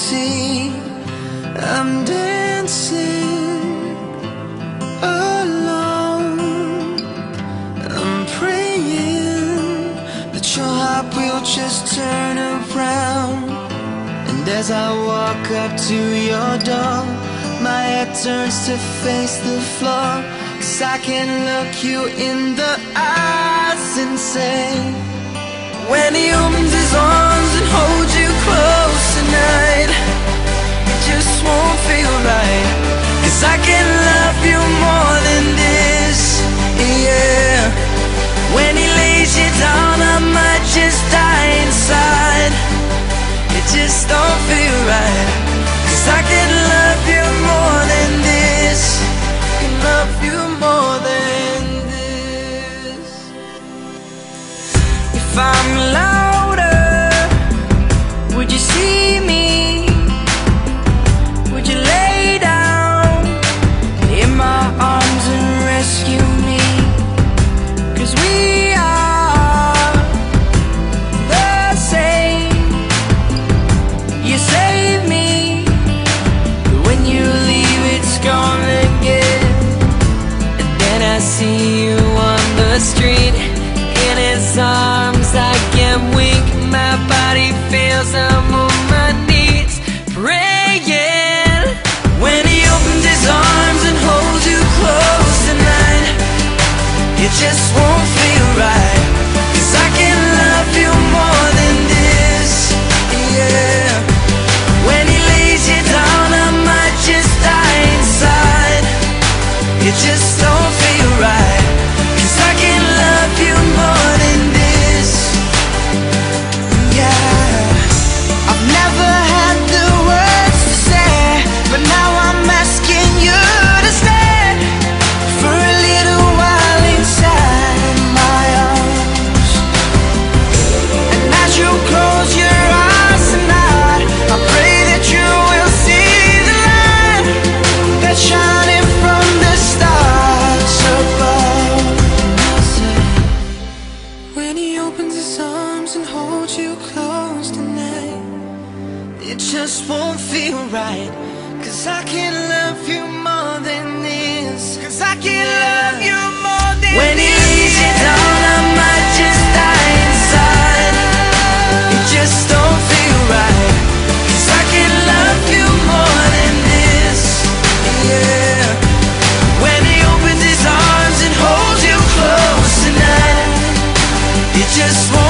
see. I'm dancing alone. I'm praying that your heart will just turn around. And as I walk up to your door, my head turns to face the floor. Cause I can look you in the eyes and say, When he just don't feel I can love you more than this. Love you see you on the street. In his arms I can't wink. My body feels I'm on my knees Praying. When he opens his arms and holds you close tonight It just won't feel right. Cause I can love you more than this Yeah. When he lays you down I might just die inside. It just opens his arms and holds you close tonight. It just won't feel right Cause I can't just want